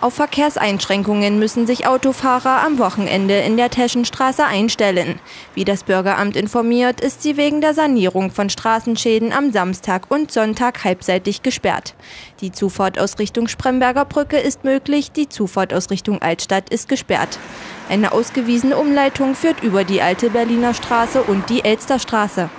Auf Verkehrseinschränkungen müssen sich Autofahrer am Wochenende in der Teschenstraße einstellen. Wie das Bürgeramt informiert, ist sie wegen der Sanierung von Straßenschäden am Samstag und Sonntag halbseitig gesperrt. Die Zufahrt aus Richtung Spremberger Brücke ist möglich, die Zufahrt aus Richtung Altstadt ist gesperrt. Eine ausgewiesene Umleitung führt über die alte Berliner Straße und die Elsterstraße.